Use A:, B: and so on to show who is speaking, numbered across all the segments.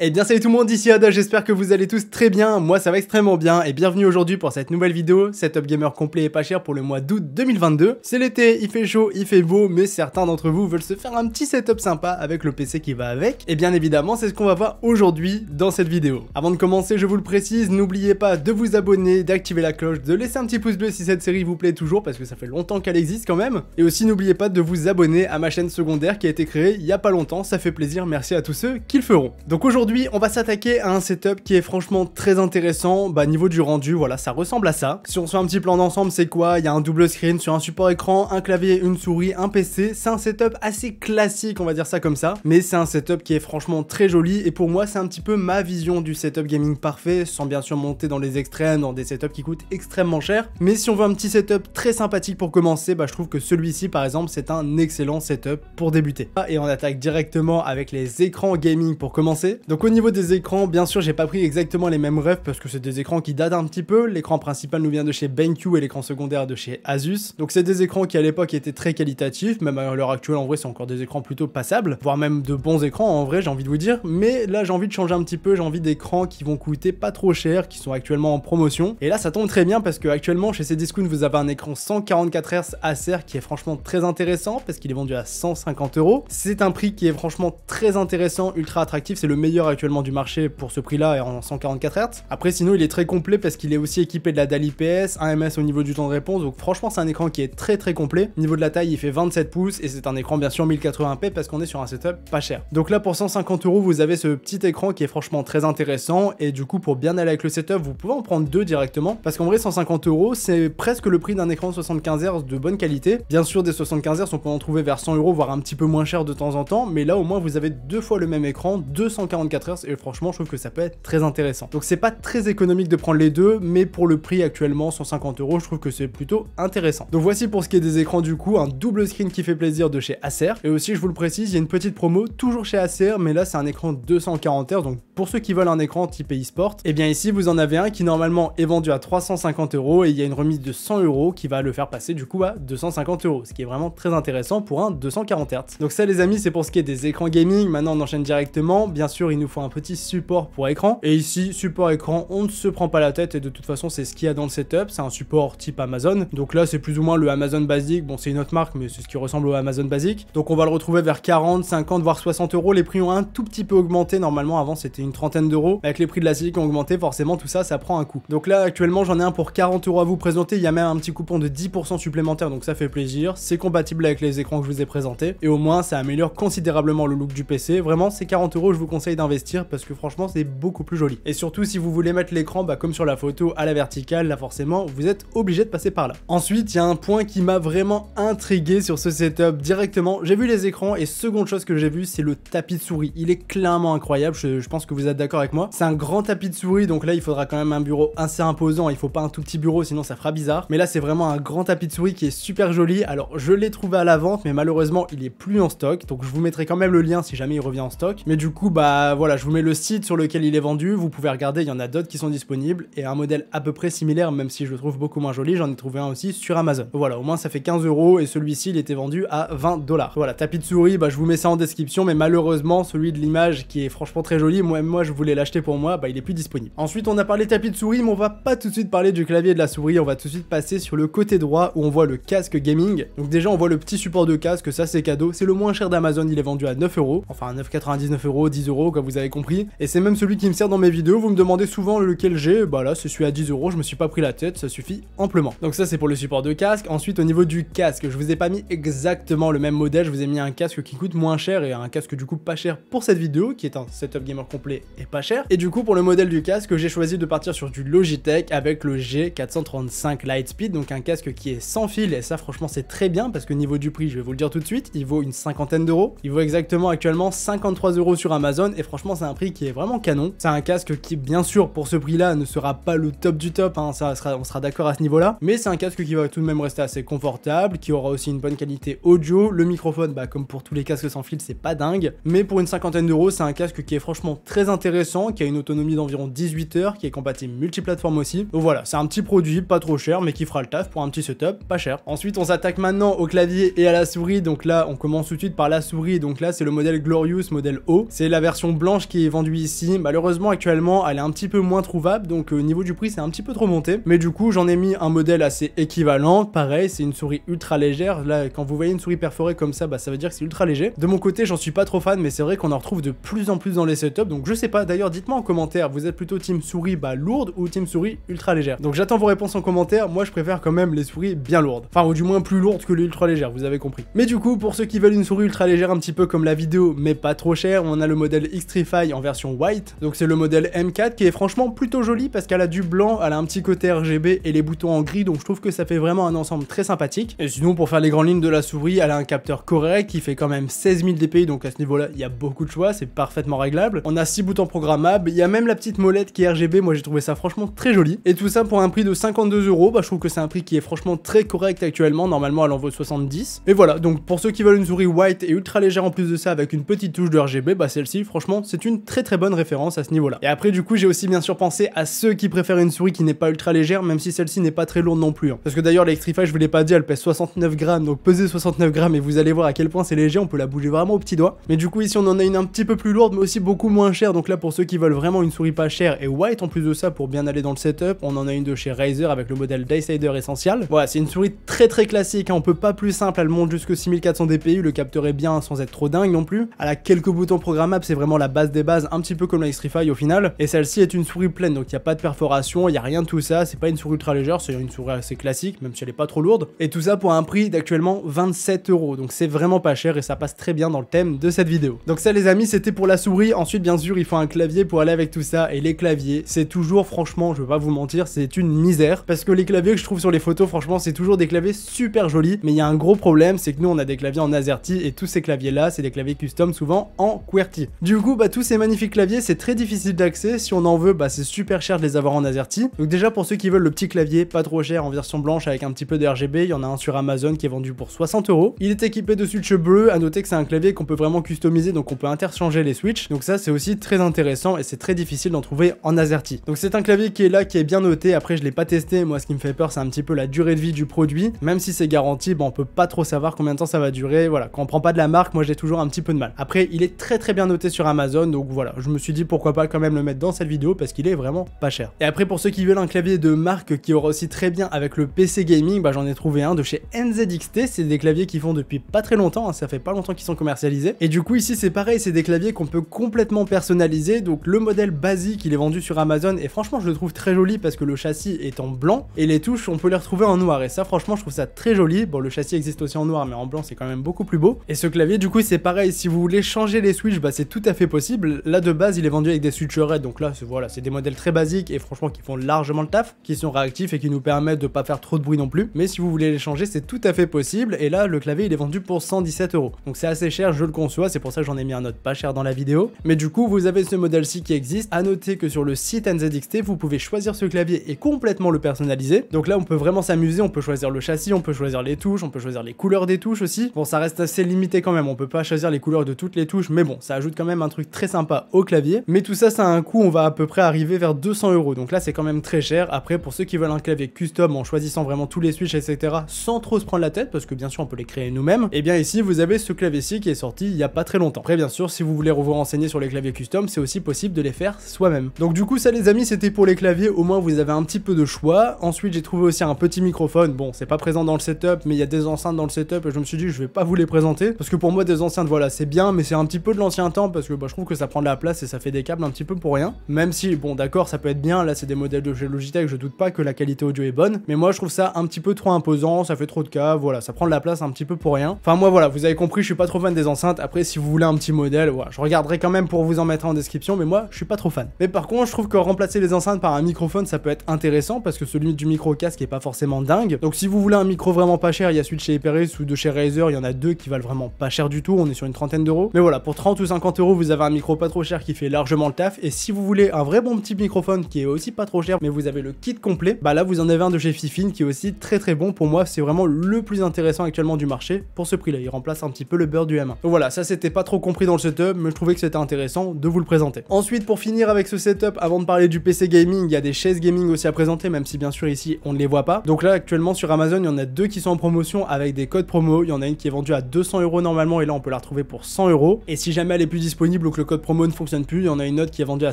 A: Eh bien salut tout le monde, ici Ada, j'espère que vous allez tous très bien, moi ça va extrêmement bien et bienvenue aujourd'hui pour cette nouvelle vidéo, setup gamer complet et pas cher pour le mois d'août 2022. C'est l'été, il fait chaud, il fait beau, mais certains d'entre vous veulent se faire un petit setup sympa avec le PC qui va avec, et bien évidemment c'est ce qu'on va voir aujourd'hui dans cette vidéo. Avant de commencer, je vous le précise, n'oubliez pas de vous abonner, d'activer la cloche, de laisser un petit pouce bleu si cette série vous plaît toujours parce que ça fait longtemps qu'elle existe quand même, et aussi n'oubliez pas de vous abonner à ma chaîne secondaire qui a été créée il y a pas longtemps, ça fait plaisir, merci à tous ceux qui le feront. Donc aujourd'hui Aujourd'hui, on va s'attaquer à un setup qui est franchement très intéressant. Bah, niveau du rendu, voilà, ça ressemble à ça. Si on se fait un petit plan d'ensemble, c'est quoi? Il y a un double screen sur un support écran, un clavier, une souris, un PC. C'est un setup assez classique, on va dire ça comme ça. Mais c'est un setup qui est franchement très joli. Et pour moi, c'est un petit peu ma vision du setup gaming parfait, sans bien sûr monter dans les extrêmes, dans des setups qui coûtent extrêmement cher. Mais si on veut un petit setup très sympathique pour commencer, bah, je trouve que celui-ci, par exemple, c'est un excellent setup pour débuter. Et on attaque directement avec les écrans gaming pour commencer. Au niveau des écrans, bien sûr, j'ai pas pris exactement les mêmes refs parce que c'est des écrans qui datent un petit peu. L'écran principal nous vient de chez BenQ et l'écran secondaire de chez Asus. Donc c'est des écrans qui à l'époque étaient très qualitatifs, même à l'heure actuelle en vrai c'est encore des écrans plutôt passables, voire même de bons écrans en vrai j'ai envie de vous dire. Mais là j'ai envie de changer un petit peu, j'ai envie d'écrans qui vont coûter pas trop cher, qui sont actuellement en promotion. Et là ça tombe très bien parce que actuellement chez Cdiscount vous avez un écran 144 Hz Acer qui est franchement très intéressant parce qu'il est vendu à 150 euros. C'est un prix qui est franchement très intéressant, ultra attractif, c'est le meilleur actuellement du marché pour ce prix-là et en 144 Hz. Après, sinon, il est très complet parce qu'il est aussi équipé de la DAL IPS, 1 ms au niveau du temps de réponse. Donc, franchement, c'est un écran qui est très très complet. Niveau de la taille, il fait 27 pouces et c'est un écran bien sûr 1080p parce qu'on est sur un setup pas cher. Donc là, pour 150 euros, vous avez ce petit écran qui est franchement très intéressant et du coup, pour bien aller avec le setup, vous pouvez en prendre deux directement parce qu'en vrai, 150 euros, c'est presque le prix d'un écran 75 Hz de bonne qualité. Bien sûr, des 75 Hz, on peut en trouver vers 100 euros, voire un petit peu moins cher de temps en temps, mais là, au moins, vous avez deux fois le même écran, 244 Hz et franchement, je trouve que ça peut être très intéressant. Donc c'est pas très économique de prendre les deux, mais pour le prix actuellement, 150 euros, je trouve que c'est plutôt intéressant. Donc voici pour ce qui est des écrans du coup, un double screen qui fait plaisir de chez Acer. Et aussi, je vous le précise, il y a une petite promo, toujours chez Acer, mais là c'est un écran 240 Hz, donc pour ceux qui veulent un écran type e-sport, et eh bien ici vous en avez un qui normalement est vendu à 350 euros et il y a une remise de 100 euros qui va le faire passer du coup à 250 euros, ce qui est vraiment très intéressant pour un 240 Hz. Donc ça les amis, c'est pour ce qui est des écrans gaming. Maintenant on enchaîne directement. Bien sûr, il nous faut un petit support pour écran. Et ici, support écran, on ne se prend pas la tête et de toute façon, c'est ce qu'il y a dans le setup. C'est un support type Amazon. Donc là, c'est plus ou moins le Amazon basique. Bon, c'est une autre marque, mais c'est ce qui ressemble au Amazon basique. Donc on va le retrouver vers 40, 50, voire 60 euros. Les prix ont un tout petit peu augmenté. Normalement, avant, c'était une trentaine d'euros. Avec les prix de la silicone qui ont augmenté, forcément, tout ça, ça prend un coup. Donc là, actuellement, j'en ai un pour 40 euros à vous présenter. Il y a même un petit coupon de 10% supplémentaire, donc ça fait plaisir. C'est compatible avec les écrans que je vous ai présentés. Et au moins, ça améliore considérablement le look du PC. Vraiment, c'est 40 euros, je vous conseille d'investir parce que franchement, c'est beaucoup plus joli. Et surtout, si vous voulez mettre l'écran, bah, comme sur la photo, à la verticale, là forcément, vous êtes obligé de passer par là. Ensuite, il y a un point qui m'a vraiment intrigué sur ce setup directement. J'ai vu les écrans et seconde chose que j'ai vu, c'est le tapis de souris. Il est clairement incroyable, je, pense que vous êtes d'accord avec moi. C'est un grand tapis de souris, donc là, il faudra quand même un bureau assez imposant. Il faut pas un tout petit bureau, sinon ça fera bizarre. Mais là, c'est vraiment un grand tapis de souris qui est super joli. Alors, je l'ai trouvé à la vente, mais malheureusement, il est plus en stock. Donc, je vous mettrai quand même le lien si jamais il revient en stock. Mais du coup, bah voilà, je vous mets le site sur lequel il est vendu. Vous pouvez regarder, il y en a d'autres qui sont disponibles. Et un modèle à peu près similaire, même si je le trouve beaucoup moins joli, j'en ai trouvé un aussi sur Amazon. Voilà, au moins ça fait 15 euros et celui-ci, il était vendu à 20 dollars. Voilà, tapis de souris, bah je vous mets ça en description, mais malheureusement, celui de l'image qui est franchement très joli, moi, moi je voulais l'acheter pour moi, bah il est plus disponible. Ensuite, on a parlé tapis de souris, mais on va pas tout de suite parler du clavier de la souris, on va tout de suite passer sur le côté droit où on voit le casque gaming. Donc déjà, on voit le petit support de casque, ça c'est cadeau. C'est le moins cher d'Amazon, il est vendu à 9 euros. Enfin, 9,99 euros, 10 euros, comme vous avez compris. Et c'est même celui qui me sert dans mes vidéos. Vous me demandez souvent lequel j'ai. Bah là, c'est celui à 10 euros. Je me suis pas pris la tête, ça suffit amplement. Donc ça, c'est pour le support de casque. Ensuite, au niveau du casque, je vous ai pas mis exactement le même modèle. Je vous ai mis un casque qui coûte moins cher et un casque du coup pas cher pour cette vidéo, qui est un setup gamer complet et pas cher. Et du coup, pour le modèle du casque, j'ai choisi de partir sur du Logitech avec le G435 Lightspeed, donc un casque qui est sans fil. Et ça, franchement, c'est très bien parce que niveau du prix, je vais vous le dire tout de suite, il vaut une cinquantaine d'euros. Il vaut exactement actuellement 53 euros sur Amazon et franchement, c'est un prix qui est vraiment canon. C'est un casque qui, bien sûr, pour ce prix-là, ne sera pas le top du top, hein, ça on sera d'accord à ce niveau-là, mais c'est un casque qui va tout de même rester assez confortable, qui aura aussi une bonne qualité audio. Le microphone, bah, comme pour tous les casques sans fil, c'est pas dingue, mais pour une cinquantaine d'euros, c'est un casque qui est franchement très intéressant, qui a une autonomie d'environ 18 heures, qui est compatible multiplateforme aussi. Donc voilà, c'est un petit produit, pas trop cher, mais qui fera le taf pour un petit setup, pas cher. Ensuite, on s'attaque maintenant au clavier et à la souris, donc là, on commence tout de suite par la souris, donc là, c'est le modèle Glorious, modèle O. C'est la version blanche qui est vendue ici, malheureusement actuellement elle est un petit peu moins trouvable, donc au niveau du prix c'est un petit peu trop monté. Mais du coup j'en ai mis un modèle assez équivalent, pareil c'est une souris ultra légère, là quand vous voyez une souris perforée comme ça, bah ça veut dire que c'est ultra léger. De mon côté j'en suis pas trop fan, mais c'est vrai qu'on en retrouve de plus en plus dans les setups, donc je sais pas, d'ailleurs dites-moi en commentaire, vous êtes plutôt team souris bah lourde ou team souris ultra légère? Donc j'attends vos réponses en commentaire, moi je préfère quand même les souris bien lourdes, enfin ou du moins plus lourdes que les ultra légères, vous avez compris. Mais du coup pour ceux qui veulent une souris ultra légère un petit peu comme la vidéo, mais pas trop cher, on a le modèle En version white, donc c'est le modèle M4 qui est franchement plutôt joli parce qu'elle a du blanc, elle a un petit côté RGB et les boutons en gris, donc je trouve que ça fait vraiment un ensemble très sympathique. Et sinon pour faire les grandes lignes de la souris, elle a un capteur correct qui fait quand même 16 000 dpi, donc à ce niveau-là il y a beaucoup de choix, c'est parfaitement réglable. On a 6 boutons programmables, il y a même la petite molette qui est RGB, moi j'ai trouvé ça franchement très joli. Et tout ça pour un prix de 52 euros, bah je trouve que c'est un prix qui est franchement très correct actuellement, normalement elle en vaut 70. Et voilà, donc pour ceux qui veulent une souris white et ultra légère en plus de ça avec une petite touche de RGB, bah celle-ci franchement c'est une très très bonne référence à ce niveau-là. Et après du coup j'ai aussi bien sûr pensé à ceux qui préfèrent une souris qui n'est pas ultra légère, même si celle-ci n'est pas très lourde non plus. Hein. Parce que d'ailleurs l'Extrify je vous l'ai pas dit, elle pèse 69 grammes, donc peser 69 grammes et vous allez voir à quel point c'est léger, on peut la bouger vraiment au petit doigt. Mais du coup ici on en a une un petit peu plus lourde mais aussi beaucoup moins chère, donc là pour ceux qui veulent vraiment une souris pas chère et white en plus de ça pour bien aller dans le setup, on en a une de chez Razer avec le modèle Decider Essential. Voilà, c'est une souris très très classique, hein. on peut pas plus simple, elle monte jusque 6400 dpi, le capteur est bien sans être trop dingue non plus. Elle a quelques boutons programmables, c'est vraiment la base des bases, un petit peu comme la Xtrify au final. Et celle-ci est une souris pleine, donc il n'y a pas de perforation, il n'y a rien de tout ça, c'est pas une souris ultra légère, c'est une souris assez classique, même si elle est pas trop lourde. Et tout ça pour un prix d'actuellement 27 euros, donc c'est vraiment pas cher et ça passe très bien dans le thème de cette vidéo. Donc ça les amis, c'était pour la souris, ensuite bien sûr il faut un clavier pour aller avec tout ça, et les claviers, c'est toujours franchement, je vais pas vous mentir, c'est une misère, parce que les claviers que je trouve sur les photos, franchement c'est toujours des claviers super jolis, mais il y a un gros problème, c'est que nous on a des claviers en AZERTY, et tous ces claviers là, c'est des claviers custom souvent en QWERTY. Du coup, bah tous ces magnifiques claviers, c'est très difficile d'accès, si on en veut, bah c'est super cher de les avoir en AZERTY. Donc déjà pour ceux qui veulent le petit clavier, pas trop cher, en version blanche avec un petit peu de RGB, il y en a un sur Amazon qui est vendu pour 60 euros. Il est équipé de switch bleu, à noter que c'est un clavier qu'on peut vraiment customiser, donc on peut interchanger les switches, donc ça c'est aussi très intéressant et c'est très difficile d'en trouver en AZERTY. Donc c'est un clavier qui est là, qui est bien noté, après je l'ai pas testé, moi ce qui me fait peur c'est un petit peu la durée de vie du produit, même si c'est garanti, bon on peut pas trop savoir combien de temps ça va durer, voilà, quand on prend pas de la marque, moi j'ai toujours un petit peu de mal. Après il est très très bien noté sur Donc voilà, je me suis dit pourquoi pas quand même le mettre dans cette vidéo parce qu'il est vraiment pas cher. Et après pour ceux qui veulent un clavier de marque qui aura aussi très bien avec le PC gaming, bah j'en ai trouvé un de chez NZXT, c'est des claviers qui font depuis pas très longtemps, hein, ça fait pas longtemps qu'ils sont commercialisés. Et du coup ici c'est pareil, c'est des claviers qu'on peut complètement personnaliser, donc le modèle basique il est vendu sur Amazon et franchement je le trouve très joli parce que le châssis est en blanc et les touches on peut les retrouver en noir et ça franchement je trouve ça très joli. Bon le châssis existe aussi en noir mais en blanc c'est quand même beaucoup plus beau. Et ce clavier du coup c'est pareil, si vous voulez changer les switches bah c'est tout à fait possible. Là de base il est vendu avec des switcherettes donc là voilà c'est des modèles très basiques et franchement qui font largement le taf, qui sont réactifs et qui nous permettent de pas faire trop de bruit non plus. Mais si vous voulez les changer c'est tout à fait possible et là le clavier il est vendu pour 117 euros. Donc c'est assez cher je le conçois, c'est pour ça que j'en ai mis un autre pas cher dans la vidéo. Mais du coup vous avez ce modèle-ci qui existe. À noter que sur le site NZXT vous pouvez choisir ce clavier et complètement le personnaliser. Donc là on peut vraiment s'amuser, on peut choisir le châssis, on peut choisir les touches, on peut choisir les couleurs des touches aussi. Bon ça reste assez limité quand même, on peut pas choisir les couleurs de toutes les touches, mais bon ça ajoute quand même un truc très sympa au clavier. Mais tout ça ça a un coût, on va à peu près arriver vers 200 euros. Donc là c'est quand même très cher. Après pour ceux qui veulent un clavier custom en choisissant vraiment tous les switches etc sans trop se prendre la tête parce que bien sûr on peut les créer nous-mêmes, et eh bien ici vous avez ce clavier-ci qui est sorti il y a pas très longtemps. Après bien sûr si vous voulez vous renseigner sur les claviers custom c'est aussi possible de les faire soi-même. Donc du coup ça les amis c'était pour les claviers, au moins vous avez un petit peu de choix. Ensuite j'ai trouvé aussi un petit microphone, bon c'est pas présent dans le setup mais il y a des enceintes dans le setup et je me suis dit je vais pas vous les présenter parce que pour moi des enceintes voilà c'est bien mais c'est un petit peu de l'ancien temps parce que bah, que ça prend de la place et ça fait des câbles un petit peu pour rien. Même si bon d'accord ça peut être bien, là c'est des modèles de chez Logitech, je doute pas que la qualité audio est bonne, mais moi je trouve ça un petit peu trop imposant, ça fait trop de câbles, voilà ça prend de la place un petit peu pour rien. Enfin moi voilà vous avez compris je suis pas trop fan des enceintes, après si vous voulez un petit modèle, voilà, je regarderai quand même pour vous en mettre en description mais moi je suis pas trop fan. Mais par contre je trouve que remplacer les enceintes par un microphone ça peut être intéressant parce que celui du micro casque est pas forcément dingue. Donc si vous voulez un micro vraiment pas cher, il y a celui de chez Hyperis ou de chez Razer, il y en a deux qui valent vraiment pas cher du tout, on est sur une trentaine d'euros. Mais voilà, pour 30 ou 50 euros vous avez un micro pas trop cher qui fait largement le taf et si vous voulez un vrai bon petit microphone qui est aussi pas trop cher mais vous avez le kit complet, bah là vous en avez un de chez Fifine qui est aussi très très bon pour moi, c'est vraiment le plus intéressant actuellement du marché pour ce prix là, il remplace un petit peu le beurre du M1. Donc voilà, ça c'était pas trop compris dans le setup mais je trouvais que c'était intéressant de vous le présenter. Ensuite pour finir avec ce setup, avant de parler du PC gaming, il y a des chaises gaming aussi à présenter même si bien sûr ici on ne les voit pas. Donc là actuellement sur Amazon il y en a deux qui sont en promotion avec des codes promo, il y en a une qui est vendue à 200 euros normalement et là on peut la retrouver pour 100 euros et si jamais elle est plus disponible le code promo ne fonctionne plus. Il y en a une autre qui est vendue à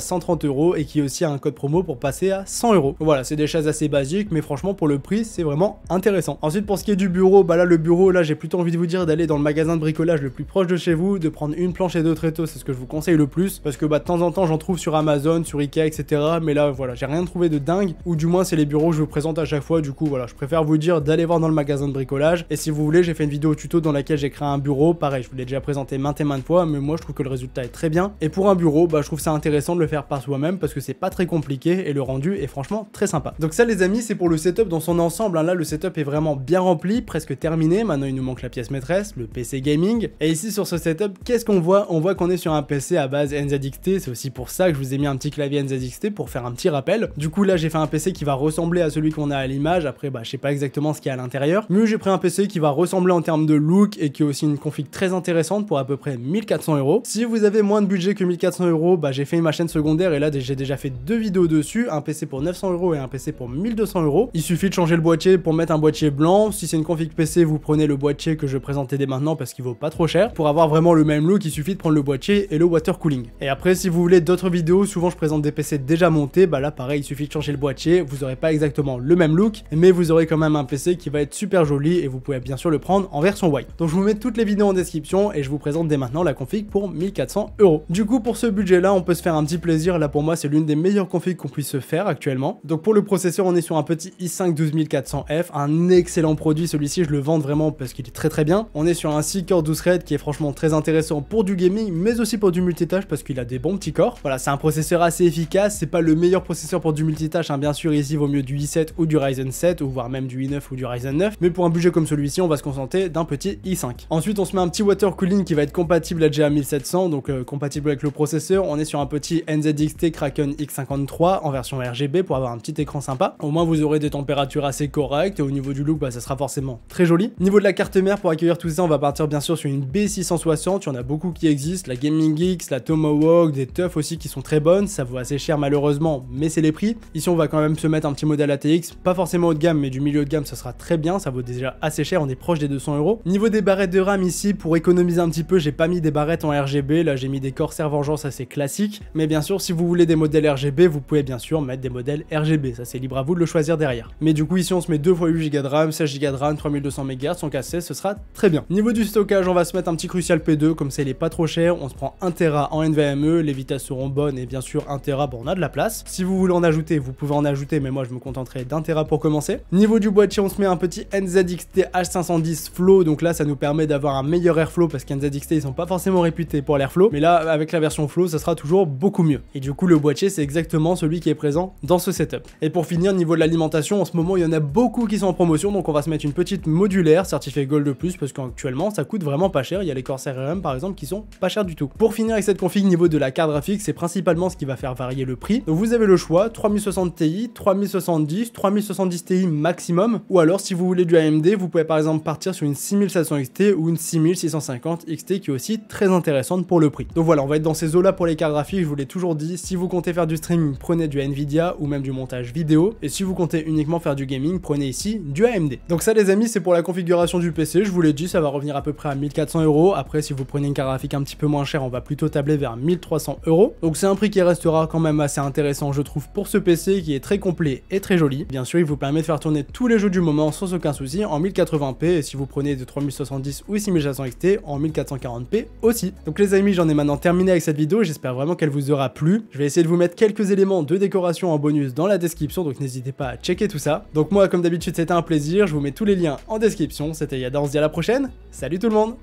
A: 130 euros et qui aussi a un code promo pour passer à 100 euros. Voilà, c'est des chaises assez basiques, mais franchement pour le prix, c'est vraiment intéressant. Ensuite pour ce qui est du bureau, bah là le bureau, là j'ai plutôt envie de vous dire d'aller dans le magasin de bricolage le plus proche de chez vous, de prendre une planche et deux tréteaux, c'est ce que je vous conseille le plus, parce que bah de temps en temps j'en trouve sur Amazon, sur Ikea, etc. Mais là voilà, j'ai rien trouvé de dingue, ou du moins c'est les bureaux que je vous présente à chaque fois, du coup voilà, je préfère vous dire d'aller voir dans le magasin de bricolage. Et si vous voulez, j'ai fait une vidéo tuto dans laquelle j'ai créé un bureau, pareil, je vous l'ai déjà présenté maintes et maintes fois, mais moi je trouve que le résultat est très Et pour un bureau, bah je trouve ça intéressant de le faire par soi-même parce que c'est pas très compliqué et le rendu est franchement très sympa. Donc ça les amis, c'est pour le setup dans son ensemble. Hein. Là le setup est vraiment bien rempli, presque terminé. Maintenant il nous manque la pièce maîtresse, le PC gaming. Et ici sur ce setup, qu'est-ce qu'on voit? On voit qu'on est sur un PC à base NZXT. C'est aussi pour ça que je vous ai mis un petit clavier NZXT pour faire un petit rappel. Du coup là j'ai fait un PC qui va ressembler à celui qu'on a à l'image. Après bah je sais pas exactement ce qu'il y a à l'intérieur. Mais j'ai pris un PC qui va ressembler en termes de look et qui est aussi une config très intéressante pour à peu près 1400 euros. Si vous avez moins budget que 1400 euros, bah j'ai fait ma chaîne secondaire et là j'ai déjà fait deux vidéos dessus, un PC pour 900 euros et un PC pour 1200 euros. Il suffit de changer le boîtier pour mettre un boîtier blanc. Si c'est une config PC, vous prenez le boîtier que je présentais dès maintenant parce qu'il vaut pas trop cher. Pour avoir vraiment le même look, il suffit de prendre le boîtier et le water cooling. Et après, si vous voulez d'autres vidéos, souvent je présente des PC déjà montés, bah là pareil, il suffit de changer le boîtier. Vous aurez pas exactement le même look, mais vous aurez quand même un PC qui va être super joli et vous pouvez bien sûr le prendre en version white. Donc je vous mets toutes les vidéos en description et je vous présente dès maintenant la config pour 1400 euros. Du coup, pour ce budget là, on peut se faire un petit plaisir. Là pour moi, c'est l'une des meilleures configs qu'on puisse se faire actuellement. Donc pour le processeur, on est sur un petit i5 12400F, un excellent produit. Celui-ci, je le vends vraiment parce qu'il est très très bien. On est sur un 6 core 12 threads qui est franchement très intéressant pour du gaming, mais aussi pour du multitâche parce qu'il a des bons petits corps. Voilà, c'est un processeur assez efficace. C'est pas le meilleur processeur pour du multitâche, hein. bien sûr. Ici, vaut mieux du i7 ou du Ryzen 7 ou voire même du i9 ou du Ryzen 9. Mais pour un budget comme celui-ci, on va se concentrer d'un petit i5. Ensuite, on se met un petit water cooling qui va être compatible à GA 1700, donc euh, compatible avec le processeur. On est sur un petit NZXT Kraken X53 en version RGB pour avoir un petit écran sympa. Au moins, vous aurez des températures assez correctes au niveau du look, bah, ça sera forcément très joli. Niveau de la carte mère, pour accueillir tout ça, on va partir bien sûr sur une B660. Il y en a beaucoup qui existent, la Gaming Geeks, la Tomahawk, des TUF aussi qui sont très bonnes. Ça vaut assez cher malheureusement, mais c'est les prix. Ici, on va quand même se mettre un petit modèle ATX, pas forcément haut de gamme, mais du milieu de gamme, ça sera très bien. Ça vaut déjà assez cher, on est proche des 200 euros. Niveau des barrettes de RAM ici, pour économiser un petit peu, j'ai pas mis des barrettes en RGB. Là, j'ai mis des Corsair Vengeance assez classiques. Mais bien sûr, si vous voulez des modèles RGB, vous pouvez bien sûr mettre des modèles RGB. Ça, c'est libre à vous de le choisir derrière. Mais du coup, ici, on se met 2 x 8 Go de RAM, 16 Go de RAM, 3200 MHz, sans casser, ce sera très bien. Niveau du stockage, on va se mettre un petit Crucial P2, comme ça, il est pas trop cher. On se prend 1 Tera en NVMe, les vitesses seront bonnes et bien sûr 1 Tera, on a de la place. Si vous voulez en ajouter, vous pouvez en ajouter, mais moi, je me contenterai d'un Tera pour commencer. Niveau du boîtier, on se met un petit NZXT H510 Flow, donc là, ça nous permet d'avoir un meilleur airflow parce qu'NZXT, ils sont pas forcément réputés pour l'airflow, mais là, avec la version Flow, ça sera toujours beaucoup mieux. Et du coup, le boîtier, c'est exactement celui qui est présent dans ce setup. Et pour finir, niveau de l'alimentation, en ce moment, il y en a beaucoup qui sont en promotion, donc on va se mettre une petite modulaire certifiée Gold de plus, parce qu'actuellement, ça coûte vraiment pas cher. Il y a les Corsair RM, par exemple, qui sont pas chers du tout. Pour finir avec cette config niveau de la carte graphique, c'est principalement ce qui va faire varier le prix. Donc vous avez le choix, 3060 Ti, 3070, 3070 Ti maximum, ou alors si vous voulez du AMD, vous pouvez par exemple partir sur une 6700 XT ou une 6650 XT qui est aussi très intéressante pour le prix. Donc voilà, on va être dans ces eaux-là pour les cartes graphiques, je vous l'ai toujours dit, si vous comptez faire du streaming, prenez du Nvidia ou même du montage vidéo, et si vous comptez uniquement faire du gaming, prenez ici du AMD. Donc ça les amis, c'est pour la configuration du PC, je vous l'ai dit, ça va revenir à peu près à 1400 euros, après si vous prenez une carte graphique un petit peu moins chère, on va plutôt tabler vers 1300 euros. Donc c'est un prix qui restera quand même assez intéressant je trouve pour ce PC qui est très complet et très joli. Bien sûr, il vous permet de faire tourner tous les jeux du moment sans aucun souci en 1080p, et si vous prenez de 3070 ou 6500 XT en 1440p aussi. Donc les amis, j'en ai maintenant terminé avec cette vidéo, j'espère vraiment qu'elle vous aura plu. Je vais essayer de vous mettre quelques éléments de décoration en bonus dans la description, donc n'hésitez pas à checker tout ça. Donc moi, comme d'habitude, c'était un plaisir, je vous mets tous les liens en description. C'était Yada, on se dit à la prochaine. Salut tout le monde